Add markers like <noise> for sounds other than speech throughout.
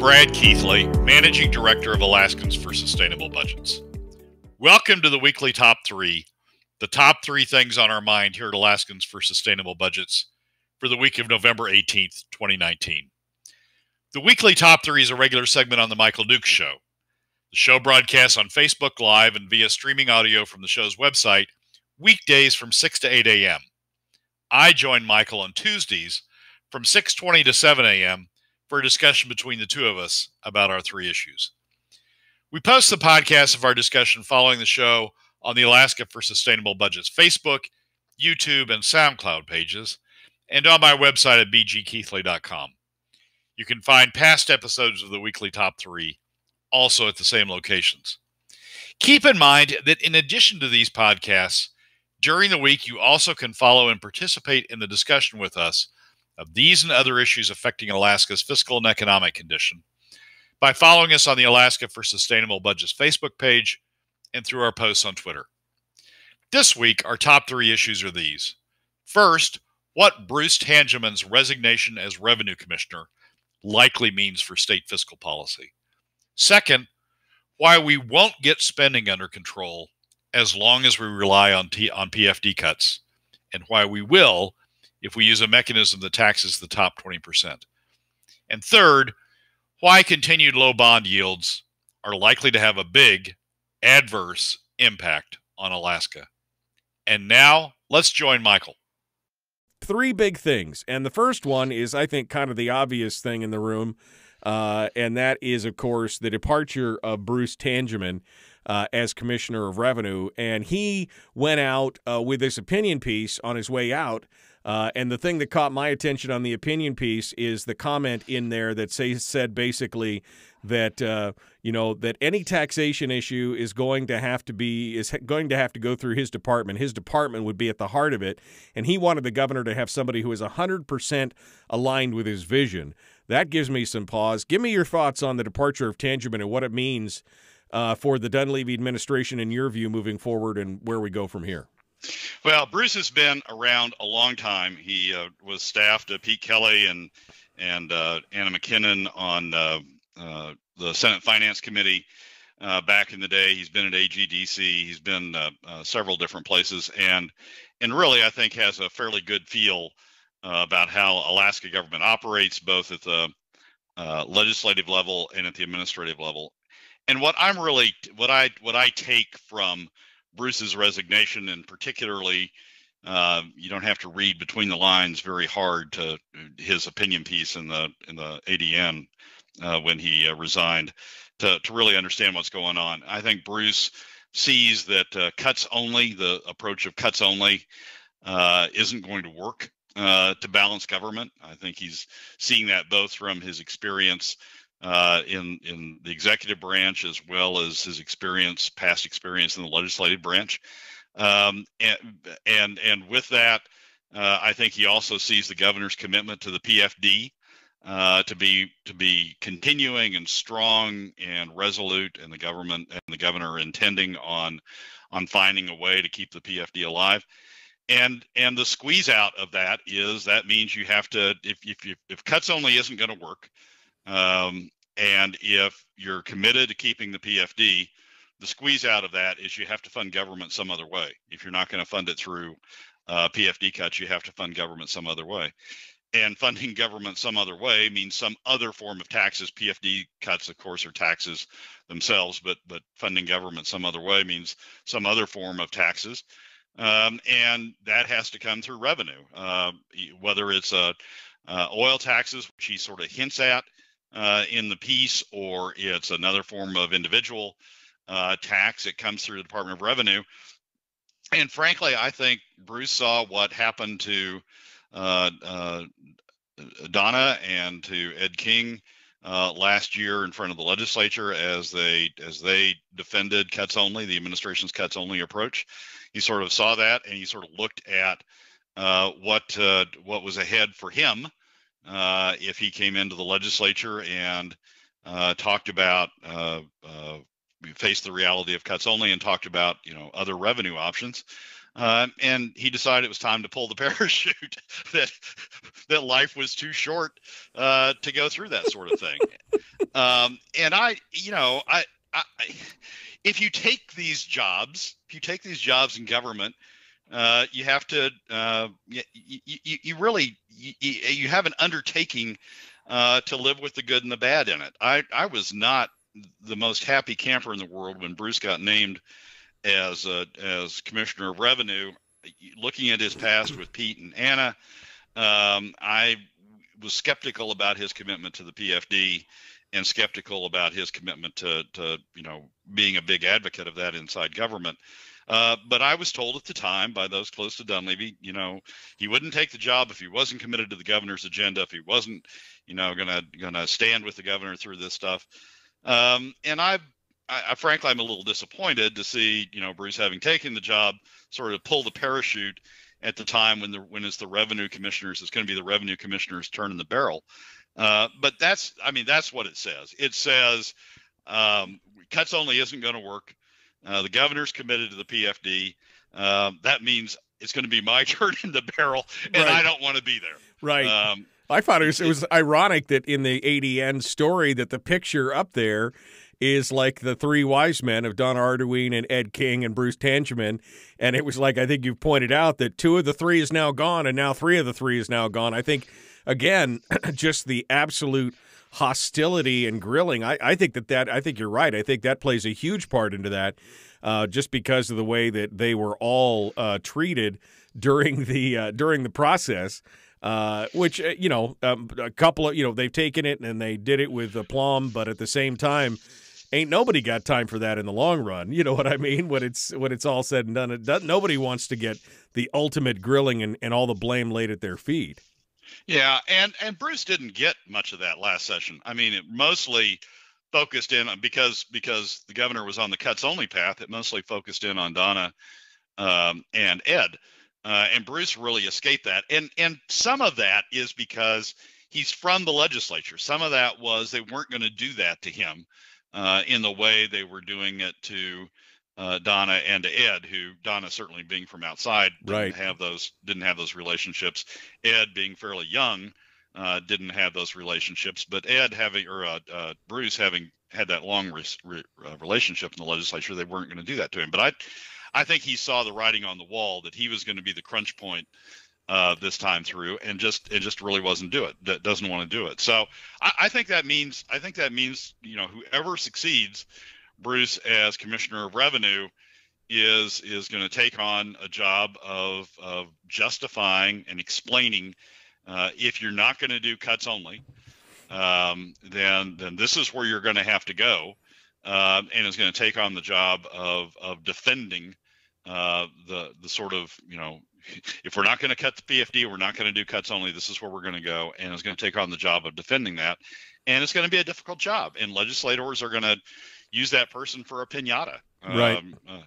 Brad Keithley, Managing Director of Alaskans for Sustainable Budgets. Welcome to the weekly top three, the top three things on our mind here at Alaskans for Sustainable Budgets for the week of November 18th, 2019. The weekly top three is a regular segment on The Michael Dukes Show. The show broadcasts on Facebook Live and via streaming audio from the show's website weekdays from 6 to 8 a.m. I join Michael on Tuesdays from 6:20 to 7 a.m for a discussion between the two of us about our three issues. We post the podcast of our discussion following the show on the Alaskans for Sustainable Budgets Facebook, YouTube, and SoundCloud pages, and on my website at bgkeithley.com. You can find past episodes of the weekly top three also at the same locations. Keep in mind that in addition to these podcasts, during the week, you also can follow and participate in the discussion with us of these and other issues affecting Alaska's fiscal and economic condition by following us on the Alaskans for Sustainable Budgets Facebook page and through our posts on Twitter. This week, our top three issues are these. First, what Bruce Tangeman's resignation as Revenue Commissioner likely means for state fiscal policy. Second, why we won't get spending under control as long as we rely on, T- on PFD cuts, and why we will if we use a mechanism that taxes the top 20%. And third, why continued low bond yields are likely to have a big adverse impact on Alaska. And now let's join Michael. Three big things. And the first one is, I think, kind of the obvious thing in the room. Uh, and that is, of course, the departure of Bruce Tangeman uh, as Commissioner of Revenue. And he went out uh, with this opinion piece on his way out uh, and the thing that caught my attention on the opinion piece is the comment in there that say, said basically that uh, you know that any taxation issue is going to have to be is going to have to go through his department. His department would be at the heart of it, and he wanted the governor to have somebody who is hundred percent aligned with his vision. That gives me some pause. Give me your thoughts on the departure of Tangeman and what it means uh, for the Dunleavy administration, in your view, moving forward, and where we go from here. Well, Bruce has been around a long time. He uh, was staffed to Pete Kelly and and uh, Anna MacKinnon on uh, uh the Senate Finance Committee uh, back in the day. He's been at AGDC. He's been uh, several different places, and and really, I think has a fairly good feel about how Alaska government operates, both at the legislative level and at the administrative level. And what I'm really what I what I take from Bruce's resignation, and particularly, uh, you don't have to read between the lines very hard to his opinion piece in the in the ADN uh, when he uh, resigned to to really understand what's going on. I think Bruce sees that uh, cuts only, the approach of cuts only, uh, isn't going to work uh, to balance government. I think he's seeing that both from his experience uh, in in the executive branch as well as his experience, past experience in the legislative branch, um, and and and with that, uh, I think he also sees the governor's commitment to the PFD uh, to be to be continuing and strong and resolute, and the government and the governor intending on on finding a way to keep the PFD alive. And and the squeeze out of that is that means you have to if if if cuts only isn't going to work um, and if you're committed to keeping the PFD, the squeeze out of that is you have to fund government some other way. If you're not going to fund it through uh, PFD cuts, you have to fund government some other way. And funding government some other way means some other form of taxes. PFD cuts, of course, are taxes themselves, but but funding government some other way means some other form of taxes, um, and that has to come through revenue. Uh, whether it's a uh, oil taxes, which he sort of hints at, uh, in the piece, or it's another form of individual uh, tax. It comes through the Department of Revenue. And frankly, I think Bruce saw what happened to uh, uh Donna and to Ed King uh, last year in front of the legislature as they as they defended cuts only, the administration's cuts only approach. He sort of saw that, and he sort of looked at uh, what what was ahead for him uh, if he came into the legislature and uh, talked about uh, uh faced the reality of cuts only and talked about you know other revenue options. Um, and he decided it was time to pull the <laughs> parachute. that that life was too short uh, to go through that sort of thing. um, and I, you know, I, I, if you take these jobs, if you take these jobs in government, uh, you have to, uh, you, you, you really, you, you have an undertaking uh, to live with the good and the bad in it. I, I was not the most happy camper in the world when Bruce got named as uh, as commissioner of revenue. Looking at his past with Pete and Anna, um, I was skeptical about his commitment to the PFD and skeptical about his commitment to, to you know being a big advocate of that inside government. Uh, but I was told at the time by those close to Dunleavy, you know, he wouldn't take the job if he wasn't committed to the governor's agenda, if he wasn't, you know, gonna gonna stand with the governor through this stuff. Um, and I, I, I, frankly, I'm a little disappointed to see, you know, Bruce having taken the job, sort of pull the parachute at the time when the when it's the revenue commissioners, it's going to be the revenue commissioners turning the barrel. Uh, but that's, I mean, that's what it says. It says um, cuts only isn't going to work. Uh, the governor's committed to the PFD. Um, that means it's going to be my <laughs> turn in the barrel, and right. I don't want to be there. Right. Um, I thought it was, it was ironic that in the ADN story that the picture up there is like the three wise men of Donna Arduin and Ed King and Bruce Tangeman. And it was like, I think you've pointed out that two of the three is now gone, and now three of the three is now gone. I think, again, <clears throat> just the absolute hostility and grilling. I, I think that that, I think you're right. I think that plays a huge part into that. Uh, just because of the way that they were all uh, treated during <laughs> the uh, during the process, uh, which uh, you know um, a couple of you know they've taken it and they did it with aplomb, but at the same time, ain't nobody got time for that in the long run. <laughs> You know what I mean? When it's when it's all said and done, it nobody wants to get the ultimate grilling and, and all the blame laid at their feet. Yeah, and and Bruce didn't get much of that last session. I mean, it mostly focused in on because because the governor was on the cuts only path. It mostly focused in on Donna um, and Ed. Uh, and Bruce really escaped that. And and some of that is because he's from the legislature. Some of that was they weren't going to do that to him uh, in the way they were doing it to uh, Donna and to Ed, who Donna certainly being from outside didn't right. have those didn't have those relationships. Ed being fairly young uh, didn't have those relationships, but Ed having or uh, uh, Bruce having had that long re- re- relationship in the legislature, they weren't going to do that to him. But I I think he saw the writing on the wall that he was going to be the crunch point uh, this time through, and just it just really wasn't do it. That doesn't want to do it. So I, I, think that means I think that means you know whoever succeeds, Bruce as commissioner of revenue, is is going to take on a job of of justifying and explaining uh, if you're not going to do cuts only, um, then then this is where you're going to have to go. Uh, and is going to take on the job of of defending uh, the the sort of you know if we're not going to cut the PFD, we're not going to do cuts only. This is where we're going to go, and is going to take on the job of defending that, and it's going to be a difficult job. And legislators are going to use that person for a pinata, right. Um, uh,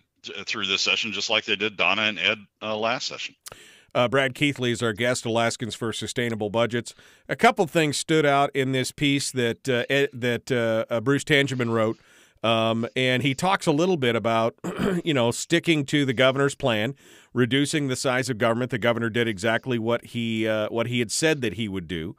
through this session, just like they did Donna and Ed uh, last session. Uh, Brad Keithley is our guest, Alaskans for Sustainable Budgets. A couple things stood out in this piece that uh, Ed, that uh, Bruce Tangeman wrote. Um, and he talks a little bit about, <clears throat> you know, sticking to the governor's plan, reducing the size of government. The governor did exactly what he uh, what he had said that he would do.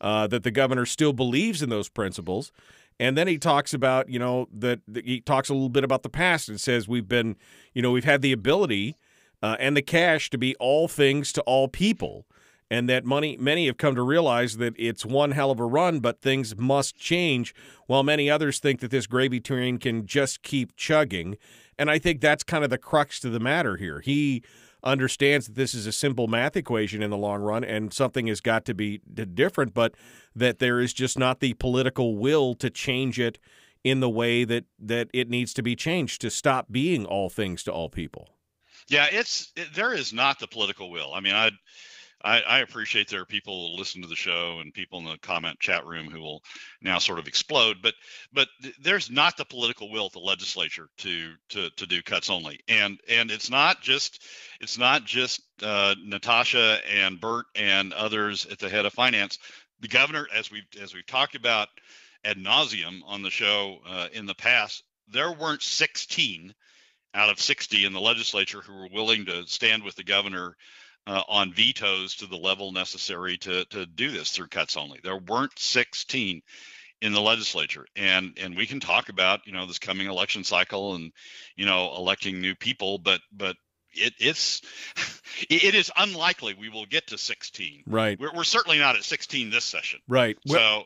Uh, that the governor still believes in those principles. And then he talks about, you know, that, that, he talks a little bit about the past and says we've been, you know, we've had the ability uh, and the cash to be all things to all people. And that money many have come to realize that it's one hell of a run but things must change while many others think that this gravy train can just keep chugging. And i think that's kind of the crux to the matter here. He understands that this is a simple math equation in the long run and something has got to be different but that there is just not the political will to change it in the way that that it needs to be changed to stop being all things to all people. Yeah it's it, there is not the political will. I mean i I, I, appreciate there are people who listen to the show and people in the comment chat room who will now sort of explode, but but there's not the political will at the legislature to to to do cuts only, and and it's not just it's not just uh, Natasha and Bert and others at the head of finance. The governor, as we've as we've talked about ad nauseum on the show uh, in the past, there weren't 16 out of 60 in the legislature who were willing to stand with the governor uh, on vetoes to the level necessary to to do this through cuts only. There weren't 16 in the legislature, and and we can talk about you know this coming election cycle and you know electing new people, but but it, it's <laughs> it is unlikely we will get to 16. Right. We're, we're certainly not at 16 this session. Right. So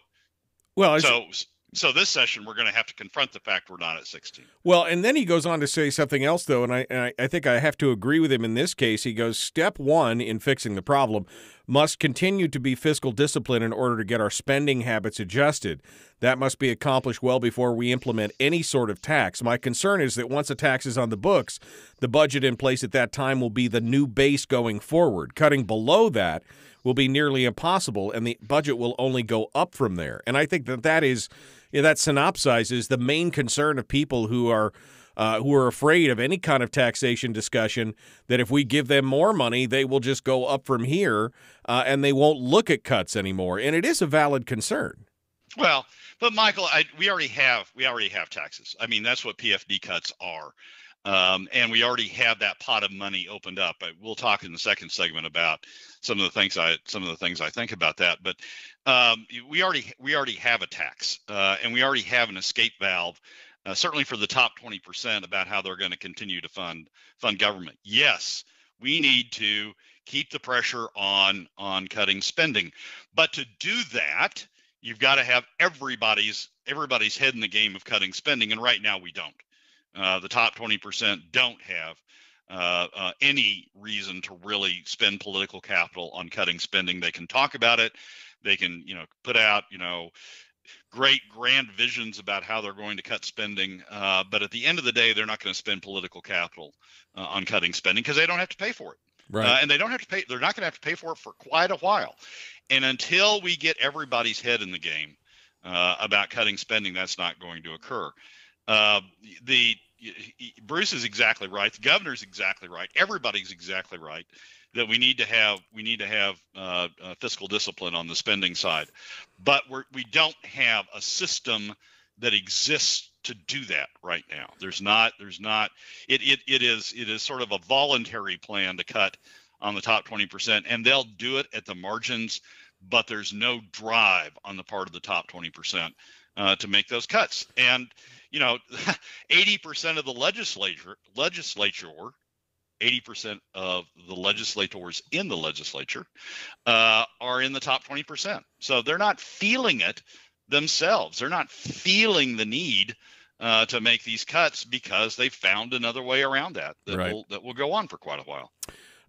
well, so so this session we're going to have to confront the fact we're not at 16 well and then he goes on to say something else though and I, and I, I think i have to agree with him in this case. He goes step one in fixing the problem must continue to be fiscal discipline in order to get our spending habits adjusted. That must be accomplished well before we implement any sort of tax. My concern is that once a tax is on the books the budget in place at that time will be the new base going forward. Cutting below that will be nearly impossible and the budget will only go up from there. And i think that that is that synopsizes the main concern of people who are uh, who are afraid of any kind of taxation discussion. That if we give them more money, they will just go up from here, uh, and they won't look at cuts anymore. And it is a valid concern. Well, but Michael, I, we already have we already have taxes. I mean, that's what PFD cuts are. Um, and we already have that pot of money opened up. We'll talk in the second segment about some of the things I some of the things I think about that. But um, we already we already have a tax, uh, and we already have an escape valve, uh, certainly for the top 20% about how they're going to continue to fund fund government. Yes, we need to keep the pressure on on cutting spending, but to do that, you've got to have everybody's everybody's head in the game of cutting spending, and right now we don't. Uh, the top 20% don't have uh, uh, any reason to really spend political capital on cutting spending. They can talk about it. They can, you know, put out, you know, great grand visions about how they're going to cut spending. Uh, but at the end of the day, they're not going to spend political capital uh, on cutting spending because they don't have to pay for it. Right. Uh, and they don't have to pay. They're not going to have to pay for it for quite a while. And until we get everybody's head in the game about cutting spending, that's not going to occur. Uh, the Bruce is exactly right. The governor's exactly right. Everybody's exactly right that we need to have we need to have uh, uh, fiscal discipline on the spending side, but we're, we don't have a system that exists to do that right now. There's not there's not it it, it is it is sort of a voluntary plan to cut on the top 20% and they'll do it at the margins but there's no drive on the part of the top 20% uh, to make those cuts and you know, <laughs> 80% of the legislature, legislature, 80% of the legislators in the legislature uh, are in the top 20%. So they're not feeling it themselves. They're not feeling the need uh, to make these cuts because they found another way around that that right. will that will go on for quite a while.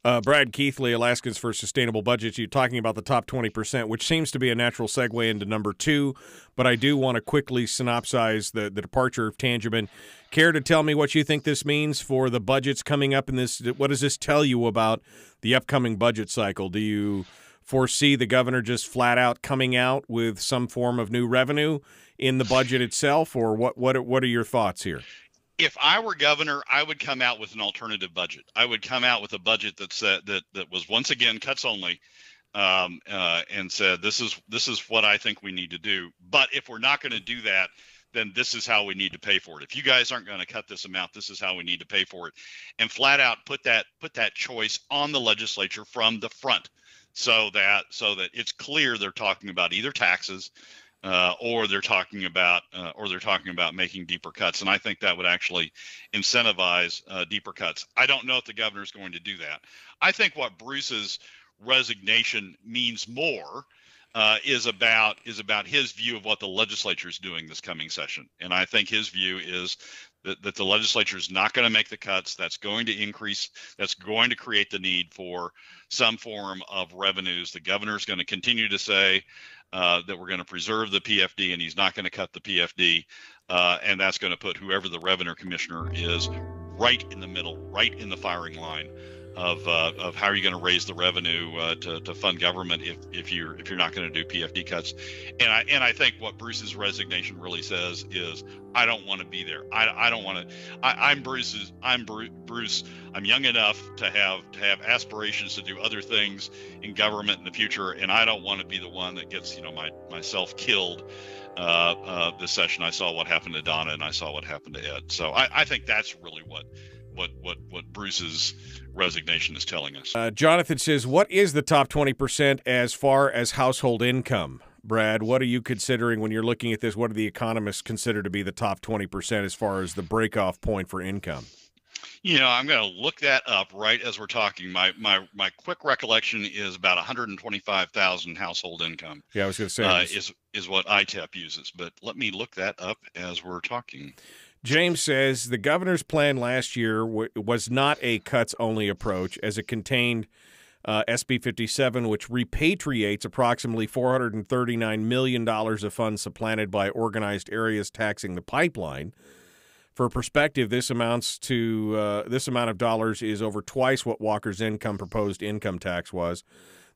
Uh, Brad Keithley, Alaskans for Sustainable Budgets, you're talking about the top 20%, which seems to be a natural segue into number two. But I do want to quickly synopsize the, the departure of Tangeman. Care to tell me what you think this means for the budgets coming up in this? What does this tell you about the upcoming budget cycle? Do you foresee the governor just flat out coming out with some form of new revenue in the budget itself, or what? What? What are your thoughts here? If I were governor, I would come out with an alternative budget. I would come out with a budget that said that that was once again cuts only, um, uh, and said this is this is what I think we need to do. But if we're not going to do that, then this is how we need to pay for it. If you guys aren't going to cut this amount, this is how we need to pay for it, and flat out put that put that choice on the legislature from the front, so that so that it's clear they're talking about either taxes uh, or they're talking about uh, or they're talking about making deeper cuts. And i think that would actually incentivize uh, deeper cuts. I don't know if the governor is going to do that. I think what bruce's resignation means more uh, is about is about his view of what the legislature is doing this coming session. And i think his view is that, that the legislature is not going to make the cuts. That's going to increase that's going to create the need for some form of revenues. The governor is going to continue to say uh, that we're going to preserve the PFD and he's not going to cut the PFD. Uh, and that's going to put whoever the revenue commissioner is right in the middle, right in the firing line of uh, of how are you going to raise the revenue uh, to, to fund government if, if you're if you're not going to do PFD cuts, and I and I think what Bruce's resignation really says is I don't want to be there. I, I don't want to. I'm Bruce's. I'm Bruce. I'm young enough to have to have aspirations to do other things in government in the future, and I don't want to be the one that gets you know my myself killed. Uh, uh, this session, I saw what happened to Donna, and I saw what happened to Ed. So I, I think that's really what what what what Bruce's resignation is telling us. Uh, Jonathan says, "What is the top twenty percent as far as household income?" Brad, what are you considering when you're looking at this? What do the economists consider to be the top twenty percent as far as the breakoff point for income? You know, I'm going to look that up right as we're talking. My my my quick recollection is about 125,000 household income. Yeah, I was going to say uh, is is what ITEP uses, but let me look that up as we're talking. James says the governor's plan last year w- was not a cuts only approach, as it contained uh, SB 57, which repatriates approximately $439 million of funds supplanted by organized areas taxing the pipeline. For perspective, this amounts to uh, this amount of dollars is over twice what Walker's income proposed income tax was.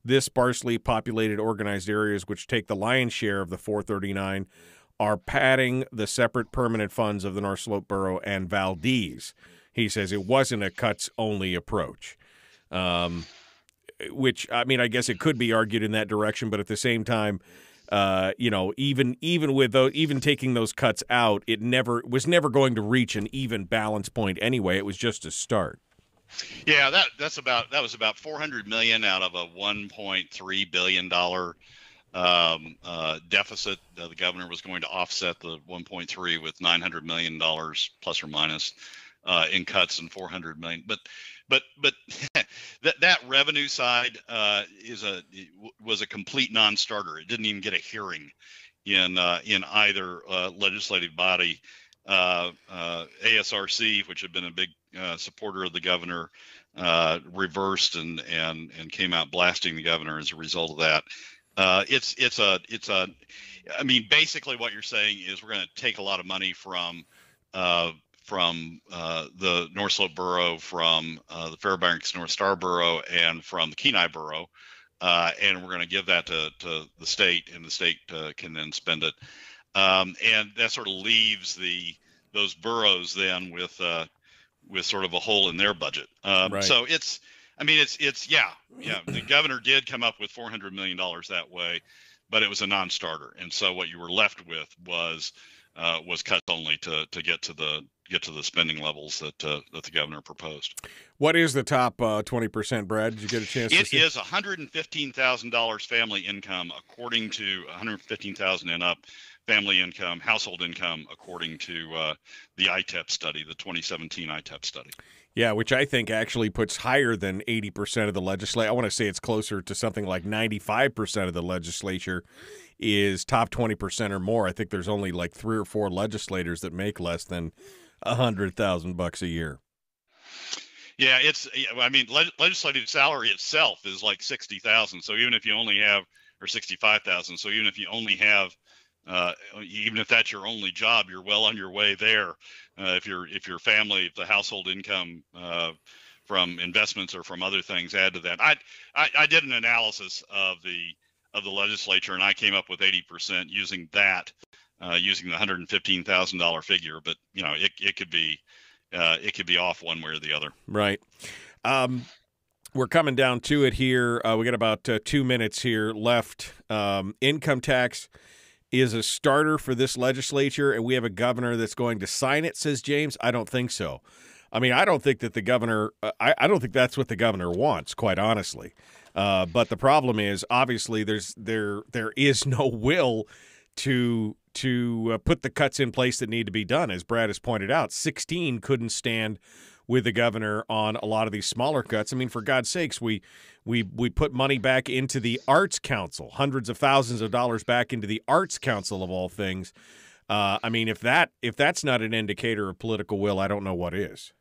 This sparsely populated organized areas, which take the lion's share of the 439, are padding the separate permanent funds of the North Slope Borough and Valdez. He says it wasn't a cuts only approach. Um, which I mean, I guess it could be argued in that direction, but at the same time, uh, you know, even even with those, even taking those cuts out, it never was never going to reach an even balance point anyway. It was just a start. Yeah, that that's about that was about 400 million out of a 1.3 billion dollar um, uh, deficit. Uh, the governor was going to offset the 1.3 with 900 million dollars plus or minus uh, in cuts and 400 million. But but but <laughs> that that revenue side uh, is a was a complete non-starter. It didn't even get a hearing in uh, in either uh, legislative body. ASRC, which had been a big supporter of the governor, reversed and and and came out blasting the governor as a result of that. It's it's a it's a I mean basically what you're saying is we're going to take a lot of money from from uh, the North Slope Borough, from uh, the Fairbanks North Star Borough, and from the Kenai Borough. Uh, and we're going to give that to, to the state, and the state uh, can then spend it. Um, and that sort of leaves the those boroughs then with uh, with sort of a hole in their budget. Um, right. So it's, I mean, it's it's yeah, yeah. The <clears throat> governor did come up with 400 million dollars that way, but it was a non-starter, and so what you were left with was uh, was cuts only to to get to the get to the spending levels that uh, that the governor proposed. What is the top uh, twenty uh, percent, Brad? Did you get a chance? It is one hundred and fifteen thousand dollars family income, according to one hundred fifteen thousand and up family income, household income, according to uh, the ITEP study, the 2017 ITEP study. Yeah, which I think actually puts higher than 80% of the legislature. I want to say it's closer to something like 95% of the legislature is top 20% or more. I think there's only like three or four legislators that make less than a hundred thousand bucks a year. Yeah, it's. I mean, legislative salary itself is like sixty thousand. So even if you only have, or sixty-five thousand. So even if you only have, uh, even if that's your only job, you're well on your way there. Uh, if your if your family, if the household income uh, from investments or from other things add to that, I, I I did an analysis of the of the legislature and I came up with eighty percent using that uh, using the hundred and fifteen thousand dollar figure, but you know it it could be uh, it could be off one way or the other. Right. Um, we're coming down to it here. Uh, we got about two minutes here left. Um, income tax is a starter for this legislature, and we have a governor that's going to sign it. Says James. I don't think so. I mean, I don't think that the governor. Uh, I, I don't think that's what the governor wants. Quite honestly. Uh, but the problem is, obviously, there's there there is no will to to uh, put the cuts in place that need to be done. As Brad has pointed out, 16 couldn't stand with the governor on a lot of these smaller cuts. I mean, for God's sakes, we we we put money back into the Arts Council, hundreds of thousands of dollars back into the Arts Council of all things. Uh, I mean, if that if that's not an indicator of political will, I don't know what is.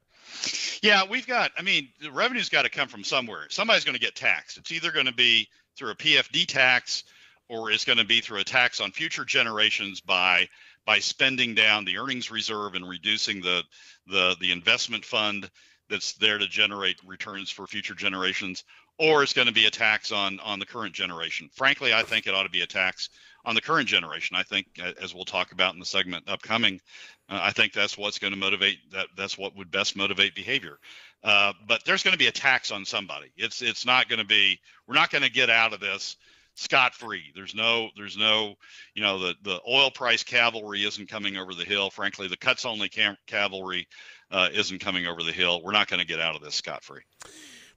Yeah, we've got. I mean, the revenue's got to come from somewhere. Somebody's going to get taxed. It's either going to be through a PFD tax or it's going to be through a tax on future generations by by spending down the earnings reserve and reducing the the the investment fund that's there to generate returns for future generations or it's going to be a tax on on the current generation. Frankly i think it ought to be a tax on the current generation. I think as we'll talk about in the segment upcoming uh, i think that's what's going to motivate that that's what would best motivate behavior. Uh, but there's going to be a tax on somebody. It's it's not going to be we're not going to get out of this scot free. There's no, there's no, you know, the the oil price cavalry isn't coming over the hill. Frankly, the cuts only cam- cavalry uh, isn't coming over the hill. We're not going to get out of this scot free.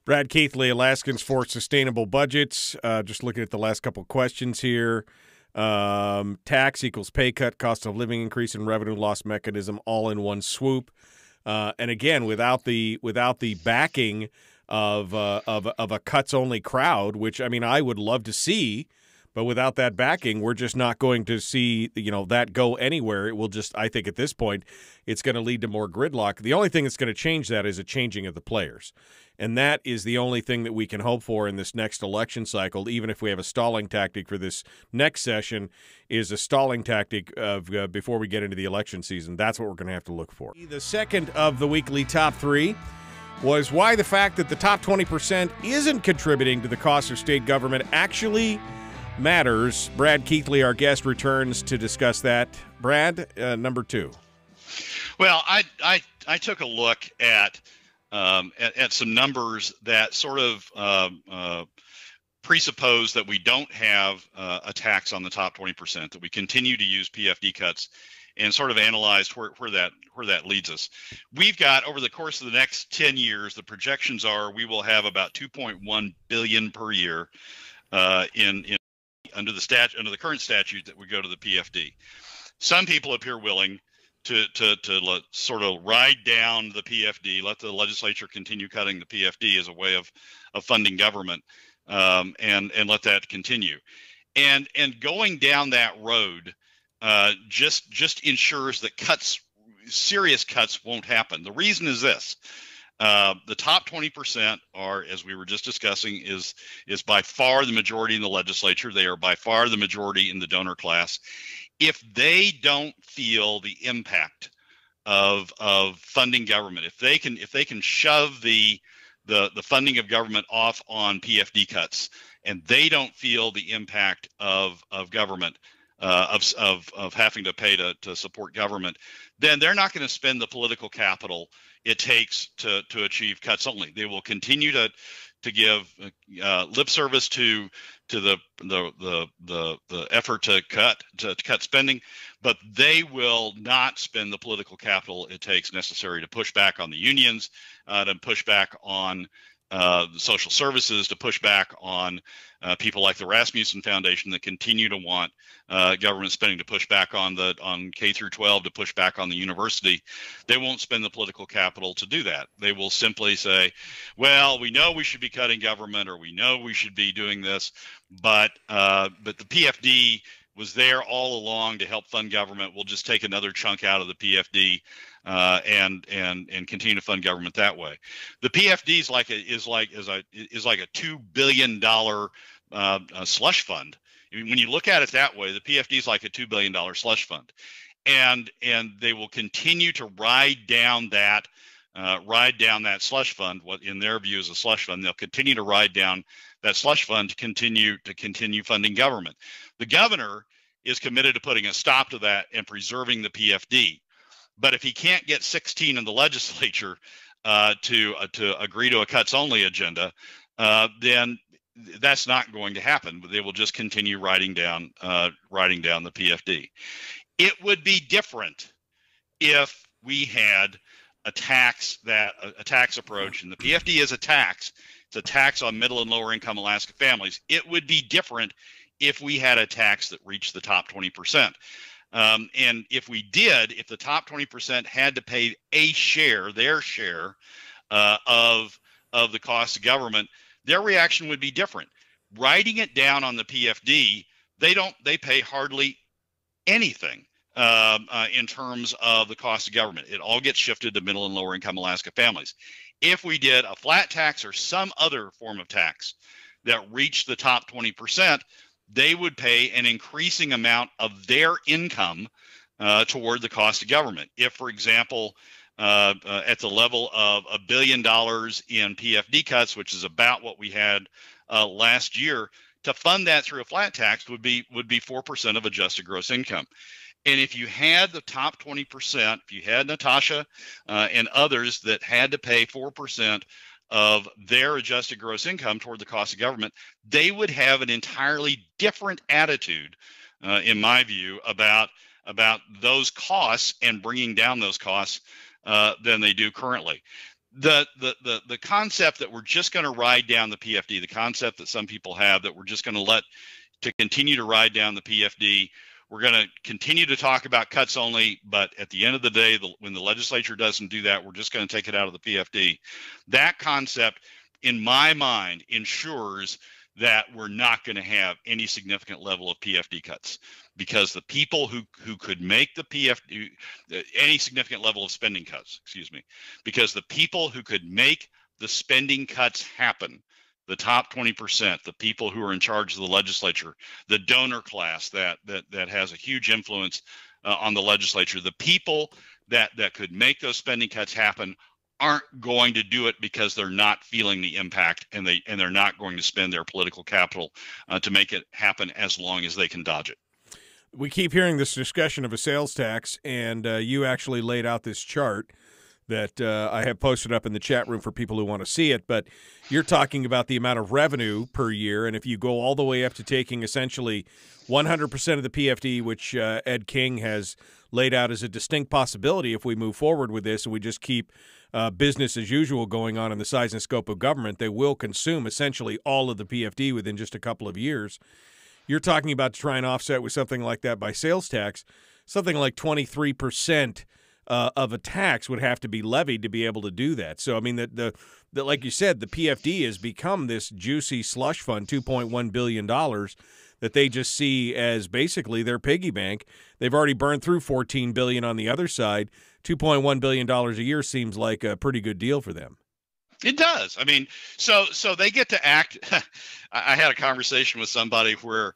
Brad Keithley, Alaskans for Sustainable Budgets. Uh, just looking at the last couple questions here. Um, tax equals pay cut, cost of living increase, and revenue loss mechanism all in one swoop. Uh, and again, without the without the backing of uh, of of a cuts only crowd, which I mean I would love to see, but without that backing, we're just not going to see you know that go anywhere. It will just I think at this point, it's going to lead to more gridlock. The only thing that's going to change that is a changing of the players. And that is the only thing that we can hope for in this next election cycle, even if we have a stalling tactic for this next session, is a stalling tactic of uh, before we get into the election season. That's what we're going to have to look for. The second of the weekly top three was why the fact that the top 20% isn't contributing to the cost of state government actually matters. Brad Keithley, our guest, returns to discuss that. Brad, uh, number two. Well, I, I, I took a look at um, at, at, some numbers that sort of uh, uh, presuppose that we don't have uh, a tax on the top 20%, that we continue to use PFD cuts, and sort of analyzed where, where that where that leads us. We've got over the course of the next 10 years, the projections are we will have about 2.1 billion per year uh, in, in under the stat under the current statute that would go to the PFD. Some people appear willing to to to let, sort of ride down the PFD, let the legislature continue cutting the PFD as a way of of funding government, um, and and let that continue, and and going down that road uh, just just ensures that cuts serious cuts won't happen. The reason is this. Uh, the top 20% are, as we were just discussing, is is by far the majority in the legislature. They are by far the majority in the donor class, if they don't feel the impact of of funding government, if they can if they can shove the the the funding of government off on PFD cuts, and they don't feel the impact of of government uh, of, of of having to pay to to support government, then they're not going to spend the political capital it takes to to achieve cuts only. They will continue to to give uh, lip service to to the, the the the the effort to cut to, to, cut spending, but they will not spend the political capital it takes necessary to push back on the unions, uh, to push back on uh, social services to push back on uh, people like the Rasmuson Foundation that continue to want uh, government spending to push back on the on K through 12 to push back on the university. They won't spend the political capital to do that. They will simply say, "Well, we know we should be cutting government, or we know we should be doing this, but uh, but the PFD." was there all along to help fund government. We'll just take another chunk out of the PFD uh, and and and continue to fund government that way. The PFD is like a, is like is a is like a two billion dollar uh, slush fund. When you look at it that way, the PFD is like a two billion dollar slush fund, and and they will continue to ride down that. Uh, ride down that slush fund. What in their view is a slush fund. They'll continue to ride down that slush fund to continue to continue funding government. The governor is committed to putting a stop to that and preserving the PFD. But if he can't get 16 in the <laughs> legislature uh, to uh, to agree to a cuts only agenda, uh, then that's not going to happen. They will just continue writing down uh, writing down the PFD. It would be different if we had a tax that a, tax approach, and the PFD is a tax. It's a tax on middle and lower income Alaska families. It would be different if we had a tax that reached the top 20 percent. Um, and if we did, if the top 20% had to pay a share, their share uh, of of the cost of government, their reaction would be different. Writing it down on the PFD, they don't they pay hardly anything uh, uh, in terms of the cost of government. It all gets shifted to middle and lower income Alaska families. If we did a flat tax or some other form of tax that reached the top 20%, they would pay an increasing amount of their income uh, toward the cost of government. If, for example, uh, uh, at the level of a billion dollars in PFD cuts, which is about what we had uh, last year, to fund that through a flat tax would be would be four percent of adjusted gross income. And if you had the top 20%, if you had Natasha uh, and others that had to pay 4% of their adjusted gross income toward the cost of government, they would have an entirely different attitude, uh, in my view, about about those costs and bringing down those costs uh, than they do currently. The, the the the concept that we're just going to ride down the PFD, the concept that some people have that we're just going to let to continue to ride down the PFD we're going to continue to talk about cuts only, but at the end of the day, the, when the legislature doesn't do that, we're just going to take it out of the PFD. That concept, in my mind, ensures that we're not going to have any significant level of PFD cuts because the people who who could make the PFD any significant level of spending cuts, excuse me, because the people who could make the spending cuts happen the top 20%, the people who are in charge of the legislature, the donor class that that that has a huge influence uh, on the legislature, the people that that could make those spending cuts happen aren't going to do it because they're not feeling the impact and they and they're not going to spend their political capital uh, to make it happen as long as they can dodge it. We keep hearing this discussion of a sales tax, and uh, you actually laid out this chart that uh, I have posted up in the chat room for people who want to see it. But you're talking about the amount of revenue per year, and if you go all the way up to taking essentially 100% of the PFD, which uh, Ed King has laid out as a distinct possibility if we move forward with this and we just keep uh, business as usual going on in the size and scope of government, they will consume essentially all of the PFD within just a couple of years. You're talking about to try and offset with something like that by sales tax, something like 23 percent uh, of a tax would have to be levied to be able to do that. So I mean the the, the like you said, the PFD has become this juicy slush fund, two point one billion dollars that they just see as basically their piggy bank. They've already burned through 14 billion on the other side. 2.1 billion dollars a year seems like a pretty good deal for them. It does. I mean, so so they get to act. <laughs> I had a conversation with somebody where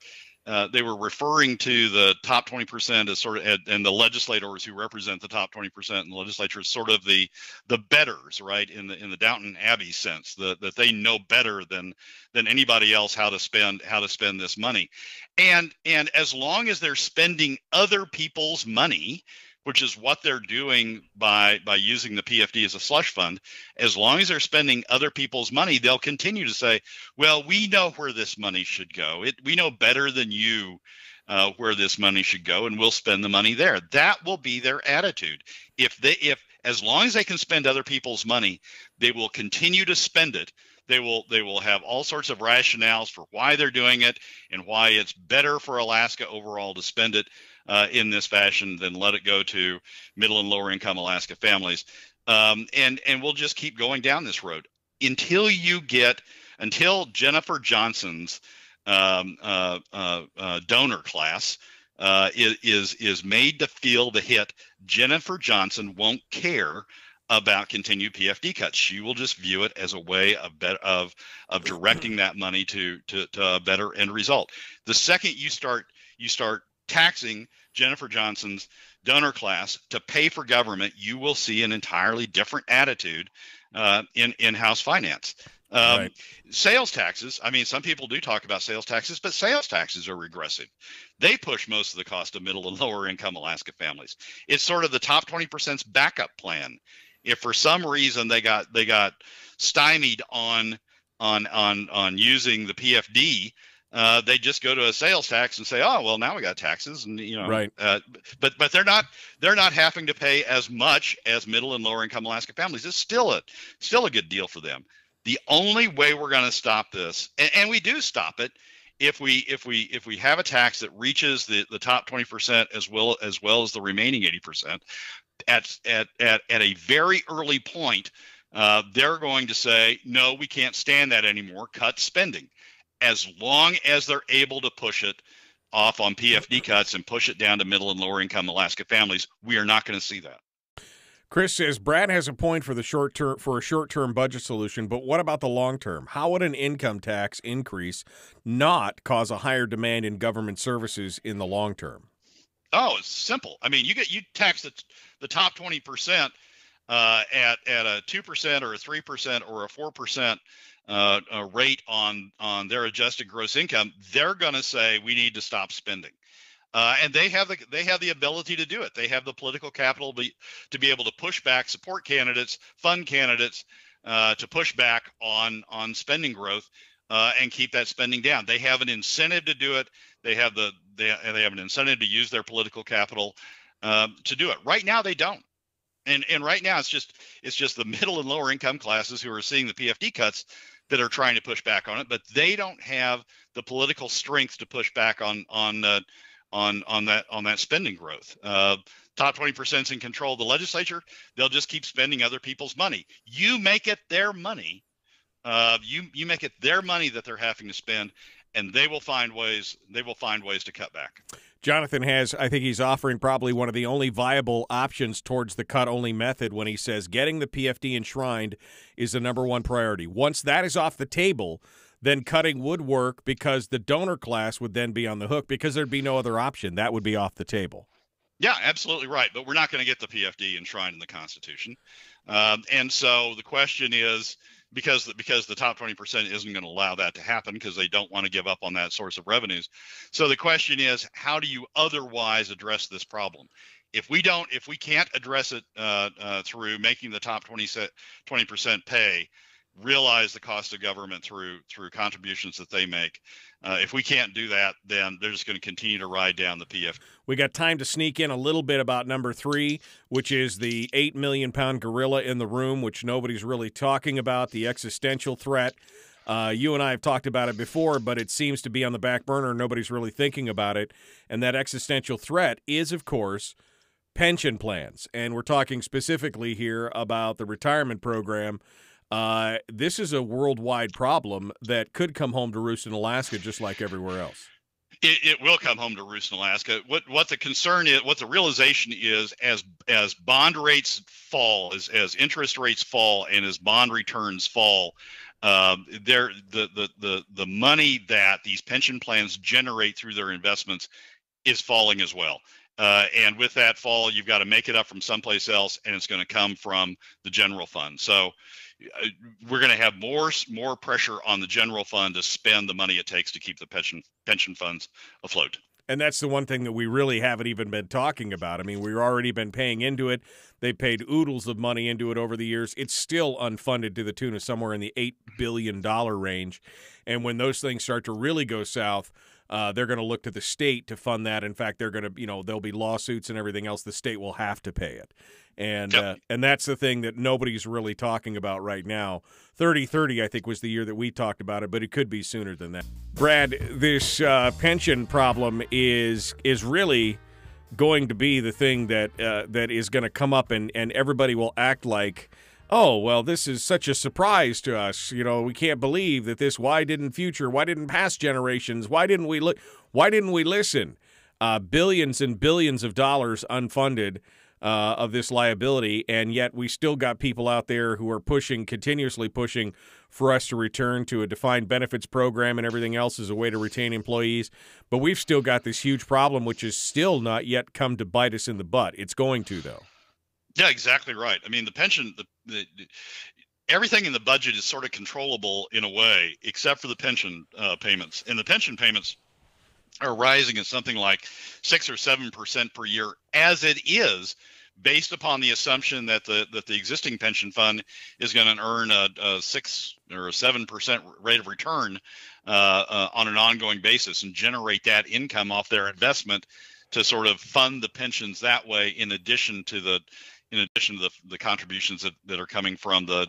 uh, they were referring to the top 20% as sort of and the legislators who represent the top 20% in the legislature as sort of the the betters right in the in the Downton Abbey sense that that they know better than than anybody else how to spend how to spend this money. And and as long as they're spending other people's money which is what they're doing by by using the PFD as a slush fund. As long as they're spending other people's money, they'll continue to say, "Well, we know where this money should go. It we know better than you." Uh, where this money should go, and we'll spend the money there. That will be their attitude. If they, if as long as they can spend other people's money, they will continue to spend it they will they will have all sorts of rationales for why they're doing it and why it's better for Alaska overall to spend it uh, in this fashion than let it go to middle and lower income Alaska families. Um, and and we'll just keep going down this road until you get until Jennifer Johnston's um, uh, uh, uh donor class uh, is is made to feel the hit. Jennifer Johnston won't care about continued PFD cuts. She will just view it as a way of bet- of of directing that money to, to to a better end result. The second you start you start taxing Jennifer Johnston's donor class to pay for government, you will see an entirely different attitude uh, in in House finance. Um, right. Sales taxes. I mean, some people do talk about sales taxes, but sales taxes are regressive. They push most of the cost of middle and lower income Alaska families. It's sort of the top 20%'s backup plan. If for some reason they got they got stymied on on on on using the PFD, uh, they just go to a sales tax and say, "Oh, well, now we got taxes," and you know, right? Uh, but but they're not they're not having to pay as much as middle and lower income Alaska families. It's still a still a good deal for them. The only way we're going to stop this, and, and, we do stop it, if we if we if we have a tax that reaches the the top twenty percent as well as well as the remaining eighty percent, at at at at a very early point. Uh, they're going to say, no, we can't stand that anymore. Cut spending as long as they're able to push it off on PFD cuts and push it down to middle and lower income Alaska families, we are not going to see that. Chris says Brad has a point for the short term for a short term budget solution, but what about the long term? How would an income tax increase not cause a higher demand in government services in the long term? Oh, it's simple. I mean, you get you tax the the top twenty percent uh, at at a two percent or a three percent or a four percent uh, uh, rate on on their adjusted gross income, they're going to say we need to stop spending. Uh, and they have the they have the ability to do it. They have the political capital be, to be able to push back, support candidates, fund candidates uh, to push back on on spending growth uh, and keep that spending down. They have an incentive to do it. They have the they, they have an incentive to use their political capital um, to do it. Right now, they don't. And and right now, it's just it's just the <laughs> middle and lower income classes who are seeing the PFD cuts that are trying to push back on it, but they don't have the political strength to push back on on uh, on on that on that spending growth. Uh, top 20% is in control of the legislature. They'll just keep spending other people's money. You make it their money. Uh, you you make it their money that they're having to spend, and they will find ways. They will find ways to cut back. Jonathan has, I think he's offering probably one of the only viable options towards the cut only method when he says getting the PFD enshrined is the number one priority. Once that is off the table, then cutting would work because the donor class would then be on the hook because there'd be no other option. That would be off the table. Yeah, absolutely right. But we're not going to get the PFD enshrined in the Constitution. Um, and so the question is because because the top 20% isn't going to allow that to happen because they don't want to give up on that source of revenues. So the question is, how do you otherwise address this problem? If we don't, if we can't address it uh, uh, through making the top 20 percent pay, realize the cost of government through through contributions that they make. Uh, if we can't do that, then they're just going to continue to ride down the PF. We got time to sneak in a little bit about number three, which is the eight million pound gorilla in the room, which nobody's really talking about, the existential threat. Uh, you and I have talked about it before, but it seems to be on the back burner. Nobody's really thinking about it. And that existential threat is, of course, pension plans. And we're talking specifically here about the retirement program uh, this is a worldwide problem that could come home to roost in Alaska just like everywhere else. It, it, will come home to roost in Alaska. What what the concern is, what the realization is, as as bond rates fall, as as interest rates fall, and as bond returns fall, um, there the, the the the money that these pension plans generate through their investments is falling as well. Uh, and with that fall, you've got to make it up from someplace else, and it's going to come from the general fund. So uh, Uh, we're going to have more more pressure on the general fund to spend the money it takes to keep the pension pension funds afloat. And that's the one thing that we really haven't even been talking about. I mean, we've already been paying into it. They paid oodles of money into it over the years. It's still unfunded to the tune of somewhere in the $8 billion range. And when those things start to really go south, uh, they're going to look to the state to fund that. In fact, they're going to, you know, there'll be lawsuits and everything else. The state will have to pay it and yep. uh, and that's the thing that nobody's really talking about right now. 3030 I think was the year that we talked about it, but it could be sooner than that. Brad, this uh, pension problem is is really going to be the thing that uh, that is going to come up, and and everybody will act like. Oh well, this is such a surprise to us. You know, we can't believe that this. Why didn't future? Why didn't past generations? Why didn't we look? Why didn't we listen? Uh, billions and billions of dollars unfunded uh, of this liability, and yet we still got people out there who are pushing, continuously pushing for us to return to a defined benefits program and everything else as a way to retain employees. But we've still got this huge problem, which is still not yet come to bite us in the butt. It's going to, though. Yeah, exactly right. I mean, the pension, the, the, everything in the budget is sort of controllable in a way, except for the pension uh, payments. And the pension payments are rising at something like six or seven percent per year, as it is based upon the assumption that the that the existing pension fund is going to earn a, a, six or a seven percent rate of return uh, uh, on an ongoing basis and generate that income off their investment to sort of fund the pensions that way, in addition to the in addition to the, the contributions that, that are coming from the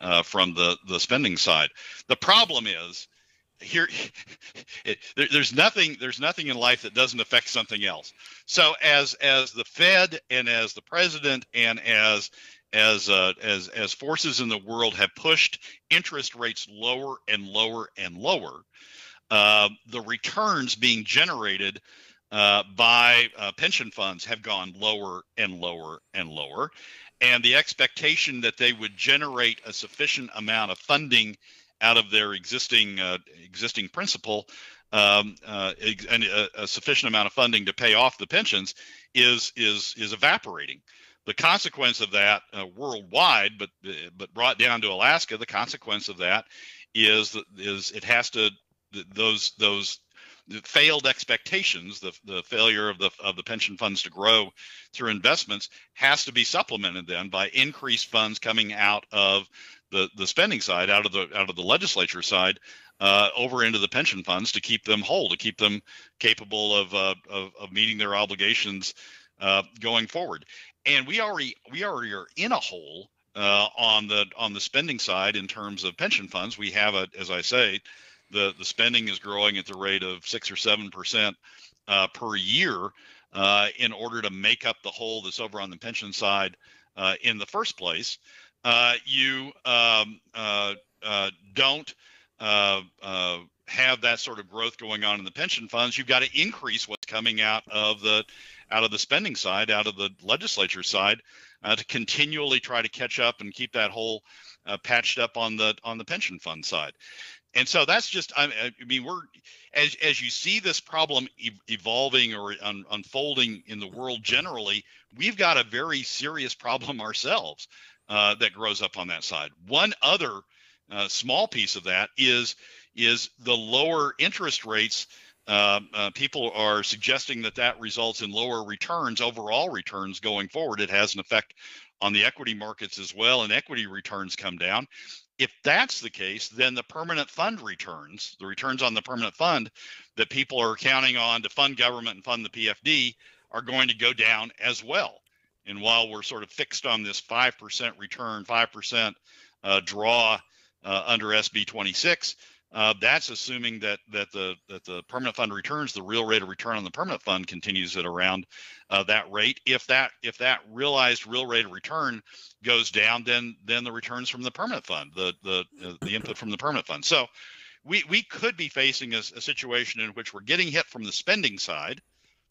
uh, from the the spending side. The problem is here <laughs> it, there, there's nothing there's nothing in life that doesn't affect something else so as as the fed and as the president and as as uh, as as forces in the world have pushed interest rates lower and lower and lower uh, the returns being generated uh, by uh, pension funds have gone lower and lower and lower and the expectation that they would generate a sufficient amount of funding out of their existing uh, existing principal um, uh, and a, a, sufficient amount of funding to pay off the pensions is is is evaporating. The consequence of that uh, worldwide, but but brought down to Alaska, the consequence of that is is it has to those those failed expectations, the, the failure of the of the pension funds to grow through investments, has to be supplemented then by increased funds coming out of the the spending side, out of the out of the legislature side, uh, over into the pension funds to keep them whole, to keep them capable of uh, of, of, meeting their obligations uh, going forward. And we already we already are in a hole uh, on the on the spending side in terms of pension funds. We have a, as I say, the the spending is growing at the rate of six or seven percent uh, per year uh, in order to make up the hole that's over on the pension side in the first place. you um, don't uh, uh, have that sort of growth going on in the pension funds, you've got to increase what's coming out of the out of the spending side, out of the legislature side, uh, to continually try to catch up and keep that hole uh, patched up on the on the pension fund side. And so that's just I, mean we're as as you see this problem evolving or un, unfolding in the world generally, we've got a very serious problem <laughs> ourselves uh, that grows up on that side. One other uh, small piece of that is is the lower interest rates. Uh, uh, people are suggesting that that results in lower returns, overall returns going forward. It has an effect on the equity markets as well, and equity returns come down. If that's the case, then the permanent fund returns, the returns on the permanent fund that people are counting on to fund government and fund the PFD, are going to go down as well. And while we're sort of fixed on this 5% return, 5% uh, draw uh, under SB 26. Uh, that's assuming that that the that the permanent fund returns, the real rate of return on the permanent fund continues at around uh, that rate. If that if that realized real rate of return goes down, then then the returns from the permanent fund, the the uh, the input from the permanent fund. So we we could be facing a, a situation in which we're getting hit from the spending side,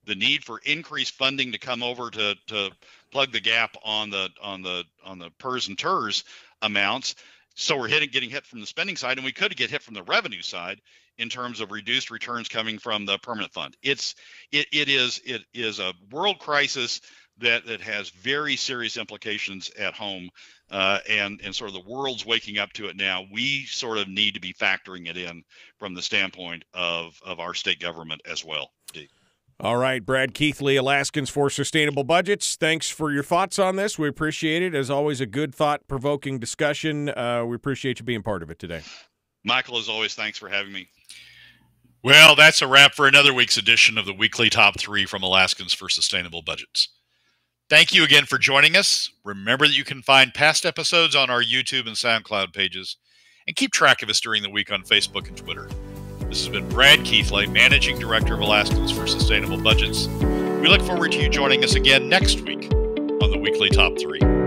the need for increased funding to come over to to plug the gap on the on the on the PERS and TERS amounts so we're hitting getting hit from the spending side, and we could get hit from the revenue side in terms of reduced returns coming from the permanent fund. It's it it is it is a world crisis that that has very serious implications at home, uh, and and sort of the world's waking up to it now. We sort of need to be factoring it in from the standpoint of of our state government as well. All right, Brad Keithley, Alaskans for Sustainable Budgets. Thanks for your thoughts on this. We appreciate it. As always, a good thought provoking discussion. Uh, we appreciate you being part of it today. Michael, as always, thanks for having me. Well, that's a wrap for another week's edition of the weekly top three from Alaskans for Sustainable Budgets. Thank you again for joining us. Remember that you can find past episodes on our YouTube and SoundCloud pages and keep track of us during the week on Facebook and Twitter. This has been Brad Keithley, Managing Director of Alaskans for Sustainable Budgets. We look forward to you joining us again next week on the Weekly Top 3.